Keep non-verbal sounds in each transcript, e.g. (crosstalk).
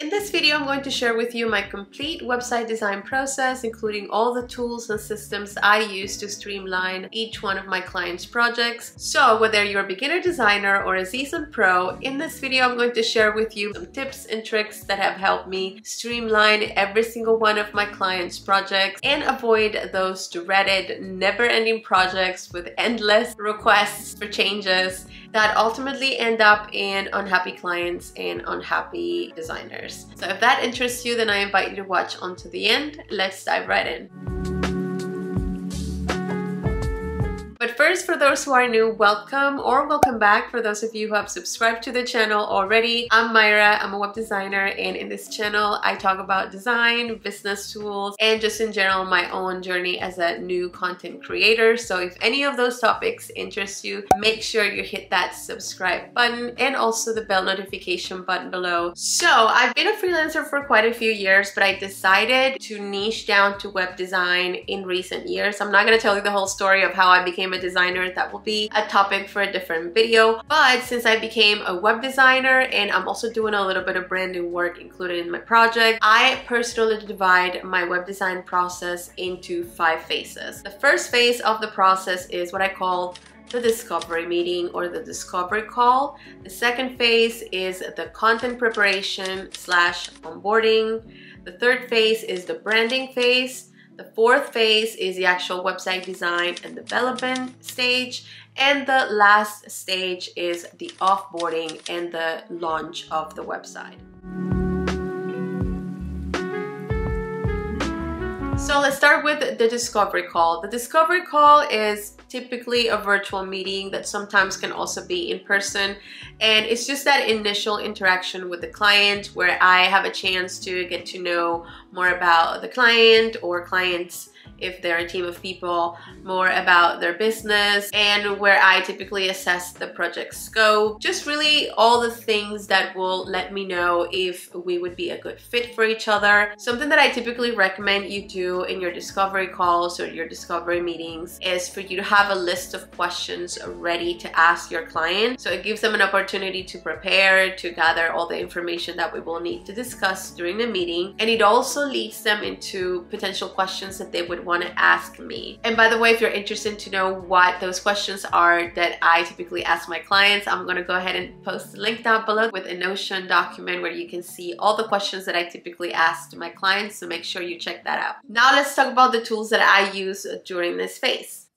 In this video, I'm going to share with you my complete website design process, including all the tools and systems I use to streamline each one of my clients' projects. So whether you're a beginner designer or a seasoned pro, in this video, I'm going to share with you some tips and tricks that have helped me streamline every single one of my clients' projects and avoid those dreaded never-ending projects with endless requests for changes that ultimately end up in unhappy clients and unhappy designers. So if that interests you, then I invite you to watch on to the end. Let's dive right in. First, for those who are new, welcome or welcome back. For those of you who have subscribed to the channel already, I'm Mayra, I'm a web designer, and in this channel, I talk about design, business tools, and just in general, my own journey as a new content creator. So if any of those topics interest you, make sure you hit that subscribe button and also the bell notification button below. So I've been a freelancer for quite a few years, but I decided to niche down to web design in recent years. I'm not gonna tell you the whole story of how I became a designer, that will be a topic for a different video. But since I became a web designer and I'm also doing a little bit of branding work included in my project, I personally divide my web design process into five phases. The first phase of the process is what I call the discovery meeting or the discovery call. The second phase is the content preparation slash onboarding. The third phase is the branding phase. The fourth phase is the actual website design and development stage. And the last stage is the offboarding and the launch of the website. So let's start with the discovery call. The discovery call is typically a virtual meeting that sometimes can also be in person. And it's just that initial interaction with the client where I have a chance to get to know more about the client or client's if they're a team of people, more about their business, and where I typically assess the project scope. Just really all the things that will let me know if we would be a good fit for each other. Something that I typically recommend you do in your discovery calls or your discovery meetings is for you to have a list of questions ready to ask your client. So it gives them an opportunity to prepare, to gather all the information that we will need to discuss during the meeting. And it also leads them into potential questions that they would want to ask me. And by the way, if you're interested to know what those questions are that I typically ask my clients, I'm going to go ahead and post the link down below with a Notion document where you can see all the questions that I typically ask to my clients. So make sure you check that out. Now let's talk about the tools that I use during this phase.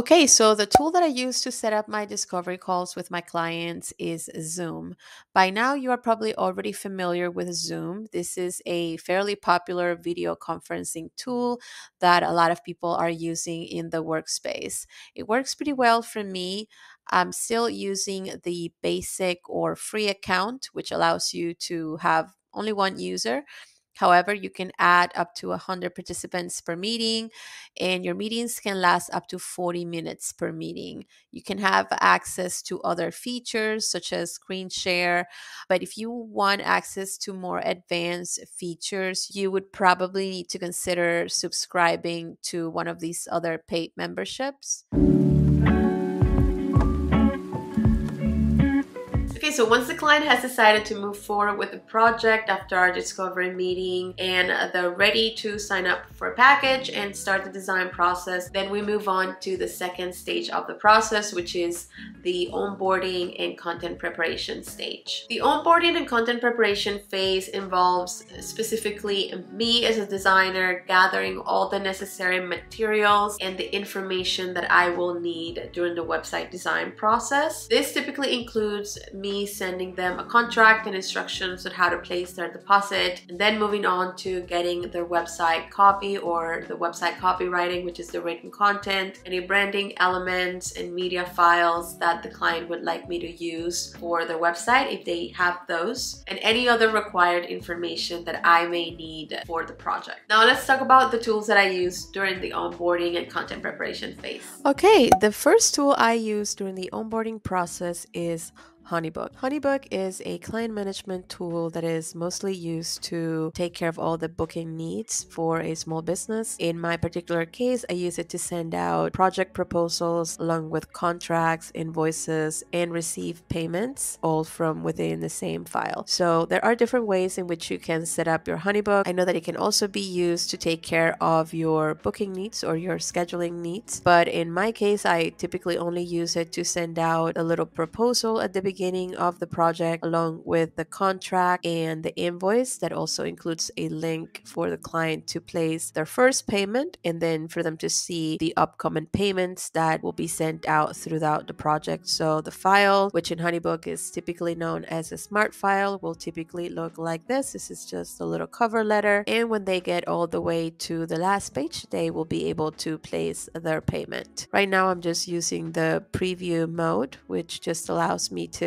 Okay, so the tool that I use to set up my discovery calls with my clients is Zoom. By now, you are probably already familiar with Zoom. This is a fairly popular video conferencing tool that a lot of people are using in the workspace. It works pretty well for me. I'm still using the basic or free account, which allows you to have only one user However, you can add up to 100 participants per meeting, and your meetings can last up to 40 minutes per meeting. You can have access to other features such as screen share, but if you want access to more advanced features, you would probably need to consider subscribing to one of these other paid memberships. So once the client has decided to move forward with the project after our discovery meeting and they're ready to sign up for a package and start the design process, then we move on to the second stage of the process, which is the onboarding and content preparation stage. The onboarding and content preparation phase involves specifically me as a designer gathering all the necessary materials and the information that I will need during the website design process. This typically includes me sending them a contract and instructions on how to place their deposit, and then moving on to getting their website copy or the website copywriting, which is the written content, any branding elements and media files that the client would like me to use for their website if they have those, and any other required information that I may need for the project. Now let's talk about the tools that I use during the onboarding and content preparation phase. Okay, the first tool I use during the onboarding process is Honeybook. Honeybook is a client management tool that is mostly used to take care of all the booking needs for a small business. In my particular case, I use it to send out project proposals along with contracts, invoices, and receive payments all from within the same file. So there are different ways in which you can set up your Honeybook. I know that it can also be used to take care of your booking needs or your scheduling needs, but in my case, I typically only use it to send out a little proposal at the beginning beginning of the project along with the contract and the invoice that also includes a link for the client to place their first payment and then for them to see the upcoming payments that will be sent out throughout the project. So the file, which in Honeybook is typically known as a smart file, will typically look like this. This is just a little cover letter. And when they get all the way to the last page, they will be able to place their payment. Right now, I'm just using the preview mode, which just allows me to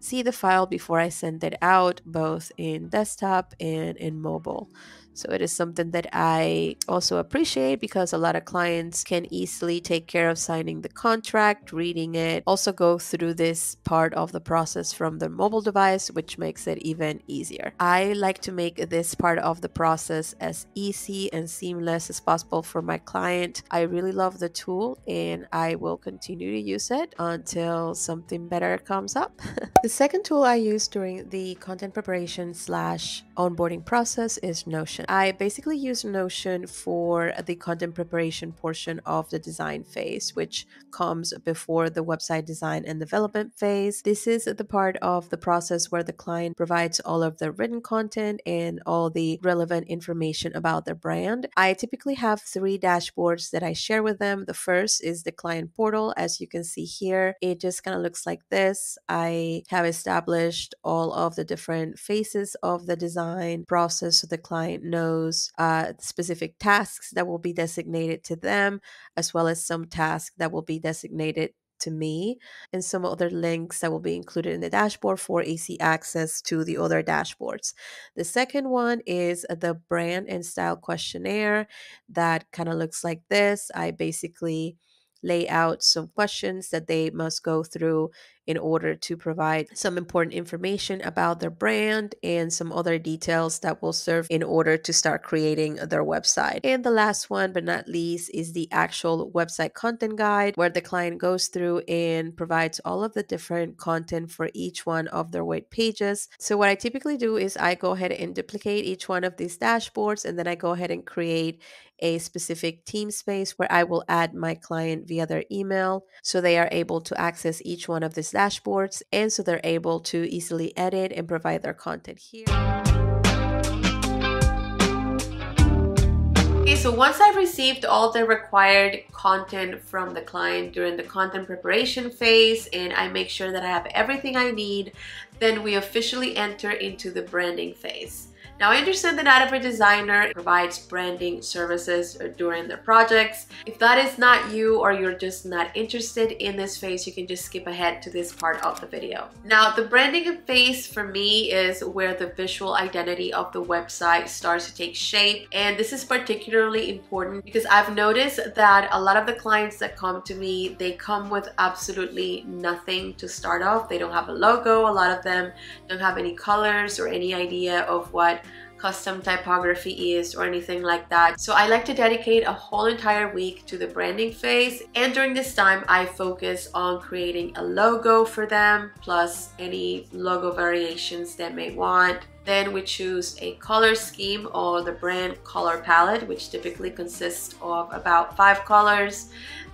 see the file before I send it out, both in desktop and in mobile. So it is something that I also appreciate because a lot of clients can easily take care of signing the contract, reading it, also go through this part of the process from the mobile device, which makes it even easier. I like to make this part of the process as easy and seamless as possible for my client. I really love the tool and I will continue to use it until something better comes up. (laughs) the second tool I use during the content preparation slash onboarding process is Notion. I basically use Notion for the content preparation portion of the design phase, which comes before the website design and development phase. This is the part of the process where the client provides all of the written content and all the relevant information about their brand. I typically have three dashboards that I share with them. The first is the client portal. As you can see here, it just kind of looks like this. I have established all of the different phases of the design process so the client knows uh, specific tasks that will be designated to them, as well as some tasks that will be designated to me and some other links that will be included in the dashboard for easy access to the other dashboards. The second one is the brand and style questionnaire that kind of looks like this. I basically lay out some questions that they must go through in order to provide some important information about their brand and some other details that will serve in order to start creating their website. And the last one, but not least, is the actual website content guide where the client goes through and provides all of the different content for each one of their web pages. So, what I typically do is I go ahead and duplicate each one of these dashboards and then I go ahead and create a specific team space where I will add my client via their email so they are able to access each one of these dashboards and so they're able to easily edit and provide their content here. Okay, so once I've received all the required content from the client during the content preparation phase and I make sure that I have everything I need, then we officially enter into the branding phase. Now, I understand that not every designer provides branding services during their projects. If that is not you or you're just not interested in this phase, you can just skip ahead to this part of the video. Now, the branding phase for me is where the visual identity of the website starts to take shape. And this is particularly important because I've noticed that a lot of the clients that come to me, they come with absolutely nothing to start off. They don't have a logo. A lot of them don't have any colors or any idea of what custom typography is or anything like that. So I like to dedicate a whole entire week to the branding phase and during this time I focus on creating a logo for them plus any logo variations they may want. Then we choose a color scheme or the brand color palette which typically consists of about five colors.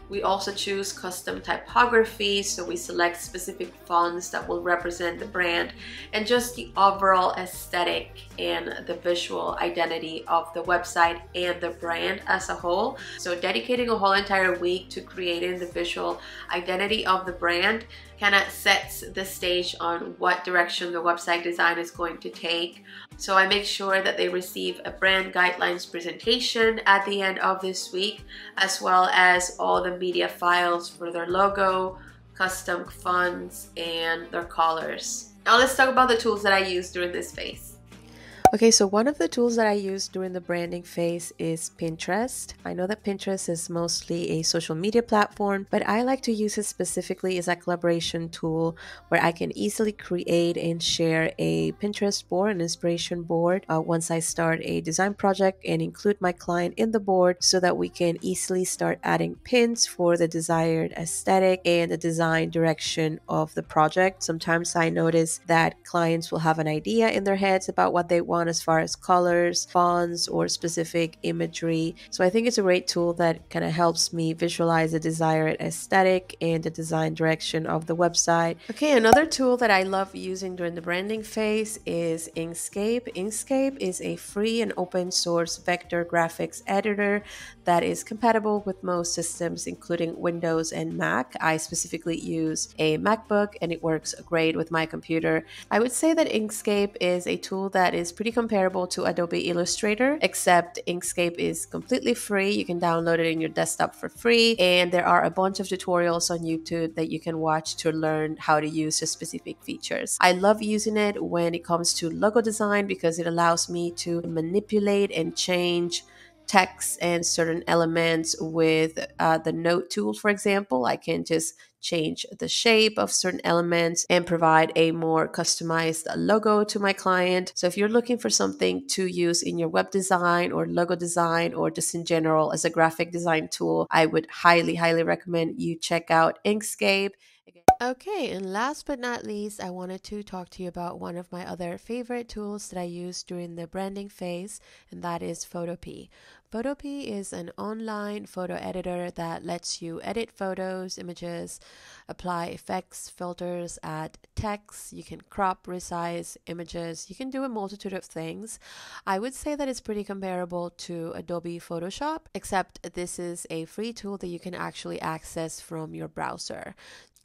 We also choose custom typography, so we select specific fonts that will represent the brand and just the overall aesthetic and the visual identity of the website and the brand as a whole. So dedicating a whole entire week to creating the visual identity of the brand kind of sets the stage on what direction the website design is going to take. So I make sure that they receive a brand guidelines presentation at the end of this week, as well as all the media files for their logo, custom fonts, and their colors. Now let's talk about the tools that I use during this phase. Okay, so one of the tools that I use during the branding phase is Pinterest. I know that Pinterest is mostly a social media platform, but I like to use it specifically as a collaboration tool where I can easily create and share a Pinterest board, an inspiration board, uh, once I start a design project and include my client in the board so that we can easily start adding pins for the desired aesthetic and the design direction of the project. Sometimes I notice that clients will have an idea in their heads about what they want as far as colors, fonts, or specific imagery. So I think it's a great tool that kind of helps me visualize the desired aesthetic and the design direction of the website. Okay, another tool that I love using during the branding phase is Inkscape. Inkscape is a free and open source vector graphics editor that is compatible with most systems, including Windows and Mac. I specifically use a MacBook and it works great with my computer. I would say that Inkscape is a tool that is pretty comparable to Adobe Illustrator, except Inkscape is completely free. You can download it in your desktop for free, and there are a bunch of tutorials on YouTube that you can watch to learn how to use the specific features. I love using it when it comes to logo design because it allows me to manipulate and change text and certain elements with uh, the note tool for example i can just change the shape of certain elements and provide a more customized logo to my client. So if you're looking for something to use in your web design or logo design or just in general as a graphic design tool i would highly highly recommend you check out inkscape Okay, and last but not least, I wanted to talk to you about one of my other favorite tools that I use during the branding phase, and that is Photopea. Photopea is an online photo editor that lets you edit photos, images, apply effects, filters, add text. You can crop, resize images. You can do a multitude of things. I would say that it's pretty comparable to Adobe Photoshop, except this is a free tool that you can actually access from your browser.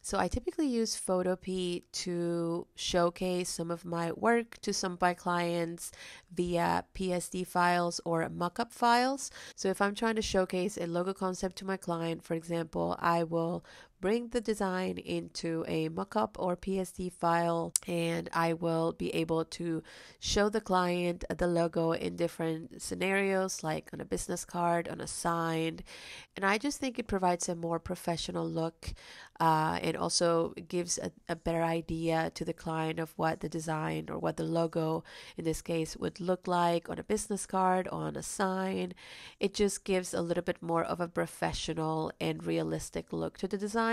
So I typically use Photopea to showcase some of my work to some of my clients via PSD files or mockup files. So if I'm trying to showcase a logo concept to my client, for example, I will bring the design into a mockup or PSD file, and I will be able to show the client the logo in different scenarios, like on a business card, on a sign. And I just think it provides a more professional look uh, and also gives a, a better idea to the client of what the design or what the logo in this case would look like on a business card, on a sign. It just gives a little bit more of a professional and realistic look to the design.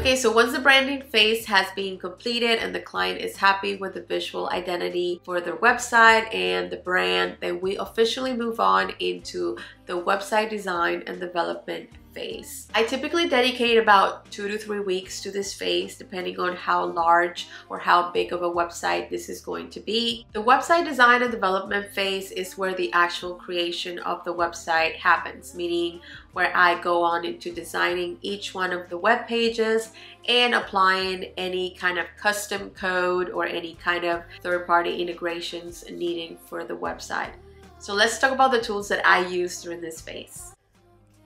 Okay, so once the branding phase has been completed and the client is happy with the visual identity for their website and the brand, then we officially move on into the website design and development phase. I typically dedicate about two to three weeks to this phase depending on how large or how big of a website this is going to be. The website design and development phase is where the actual creation of the website happens, meaning where I go on into designing each one of the web pages and applying any kind of custom code or any kind of third-party integrations needing for the website. So let's talk about the tools that I use during this phase.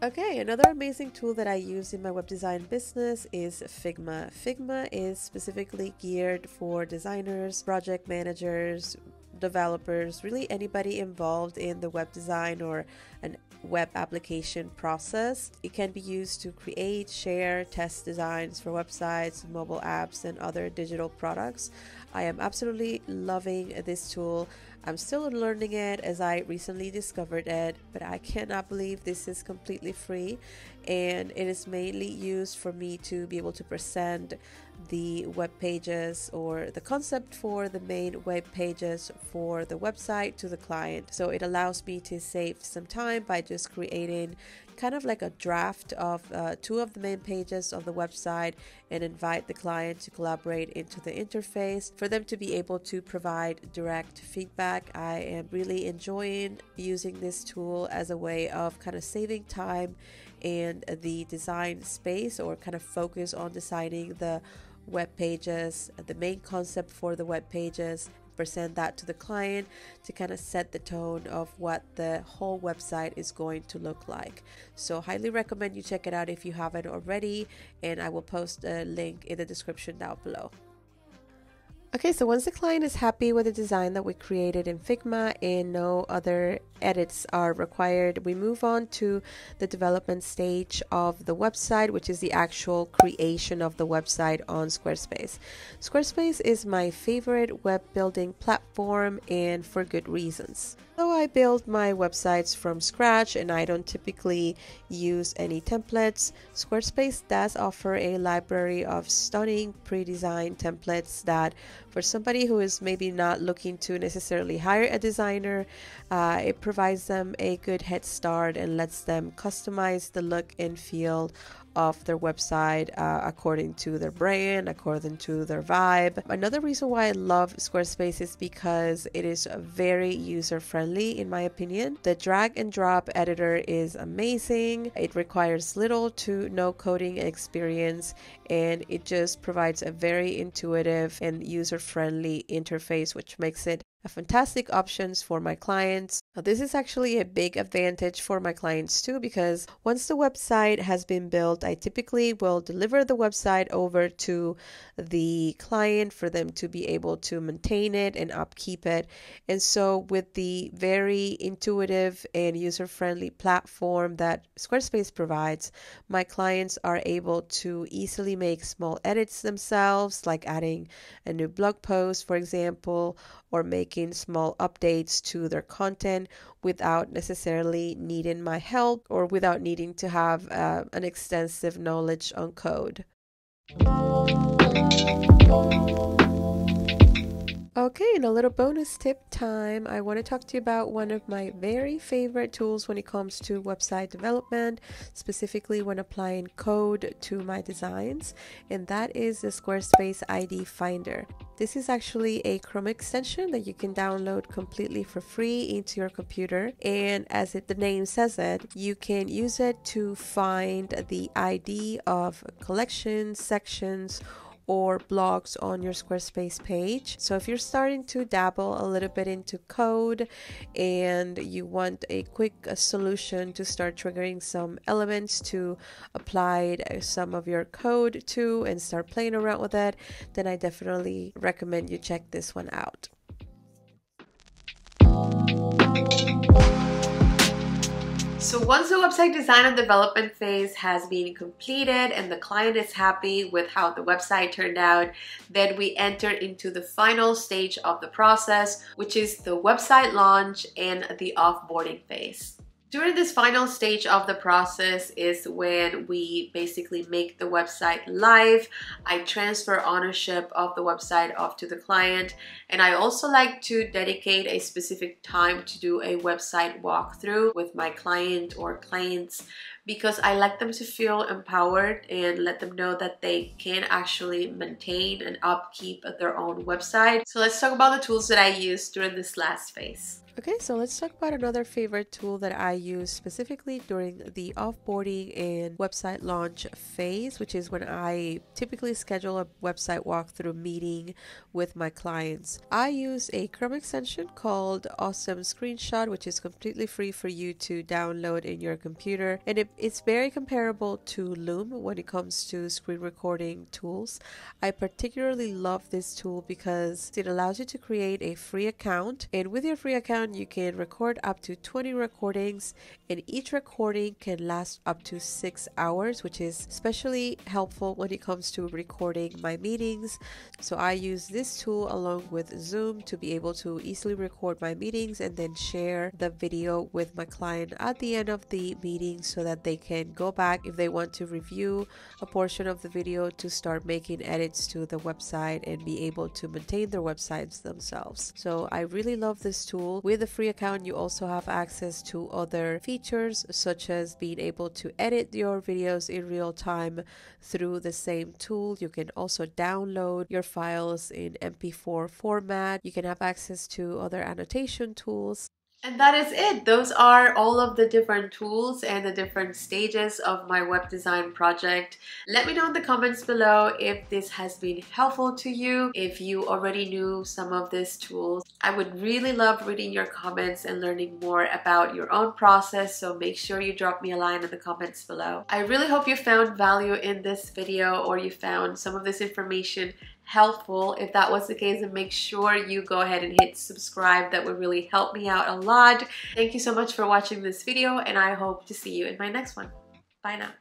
Okay, another amazing tool that I use in my web design business is Figma. Figma is specifically geared for designers, project managers, developers, really anybody involved in the web design or an web application process. It can be used to create, share, test designs for websites, mobile apps, and other digital products. I am absolutely loving this tool. I'm still learning it as I recently discovered it, but I cannot believe this is completely free and it is mainly used for me to be able to present the web pages or the concept for the main web pages for the website to the client. So it allows me to save some time by just creating kind of like a draft of uh, two of the main pages of the website and invite the client to collaborate into the interface for them to be able to provide direct feedback. I am really enjoying using this tool as a way of kind of saving time and the design space or kind of focus on designing the web pages, the main concept for the web pages, present that to the client to kind of set the tone of what the whole website is going to look like. So, highly recommend you check it out if you haven't already, and I will post a link in the description down below. Okay, so once the client is happy with the design that we created in Figma and no other edits are required, we move on to the development stage of the website, which is the actual creation of the website on Squarespace. Squarespace is my favorite web building platform and for good reasons. Though I build my websites from scratch and I don't typically use any templates, Squarespace does offer a library of stunning pre designed templates that, for somebody who is maybe not looking to necessarily hire a designer, uh, it provides them a good head start and lets them customize the look and feel of their website uh, according to their brand, according to their vibe. Another reason why I love Squarespace is because it is very user friendly, in my opinion. The drag and drop editor is amazing, it requires little to no coding experience, and it just provides a very intuitive and user friendly interface, which makes it a fantastic options for my clients. Now, this is actually a big advantage for my clients too because once the website has been built, I typically will deliver the website over to the client for them to be able to maintain it and upkeep it. And so, with the very intuitive and user friendly platform that Squarespace provides, my clients are able to easily make small edits themselves, like adding a new blog post, for example, or making small updates to their content without necessarily needing my help or without needing to have uh, an extensive knowledge on code. Okay, and a little bonus tip time. I want to talk to you about one of my very favorite tools when it comes to website development, specifically when applying code to my designs, and that is the Squarespace ID Finder. This is actually a Chrome extension that you can download completely for free into your computer, and as it, the name says it, you can use it to find the ID of collections, sections, or blogs on your Squarespace page. So if you're starting to dabble a little bit into code and you want a quick uh, solution to start triggering some elements to apply uh, some of your code to and start playing around with it, then I definitely recommend you check this one out. So once the website design and development phase has been completed and the client is happy with how the website turned out, then we enter into the final stage of the process, which is the website launch and the offboarding phase. During this final stage of the process is when we basically make the website live. I transfer ownership of the website off to the client and I also like to dedicate a specific time to do a website walkthrough with my client or clients because I like them to feel empowered and let them know that they can actually maintain and upkeep their own website. So let's talk about the tools that I use during this last phase. Okay, so let's talk about another favorite tool that I use specifically during the offboarding and website launch phase, which is when I typically schedule a website walkthrough meeting with my clients. I use a Chrome extension called Awesome Screenshot, which is completely free for you to download in your computer, and it, it's very comparable to Loom when it comes to screen recording tools. I particularly love this tool because it allows you to create a free account, and with your free account, you can record up to 20 recordings, and each recording can last up to six hours, which is especially helpful when it comes to recording my meetings. So I use this tool along with Zoom to be able to easily record my meetings and then share the video with my client at the end of the meeting so that they can go back if they want to review a portion of the video to start making edits to the website and be able to maintain their websites themselves. So I really love this tool. With a free account, you also have access to other features such as being able to edit your videos in real time through the same tool. You can also download your files in MP4 format. You can have access to other annotation tools and that is it. Those are all of the different tools and the different stages of my web design project. Let me know in the comments below if this has been helpful to you, if you already knew some of these tools. I would really love reading your comments and learning more about your own process, so make sure you drop me a line in the comments below. I really hope you found value in this video or you found some of this information helpful. If that was the case, then make sure you go ahead and hit subscribe. That would really help me out a lot. Thank you so much for watching this video and I hope to see you in my next one. Bye now.